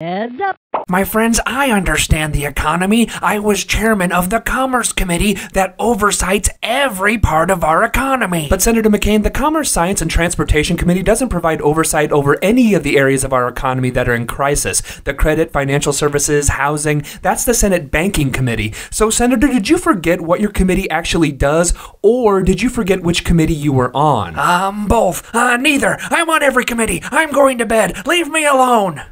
Headzup. My friends, I understand the economy. I was chairman of the Commerce Committee that oversights every part of our economy. But Senator McCain, the Commerce, Science, and Transportation Committee doesn't provide oversight over any of the areas of our economy that are in crisis. The credit, financial services, housing, that's the Senate Banking Committee. So, Senator, did you forget what your committee actually does, or did you forget which committee you were on? Um, both. Uh, neither. I'm on every committee. I'm going to bed. Leave me alone.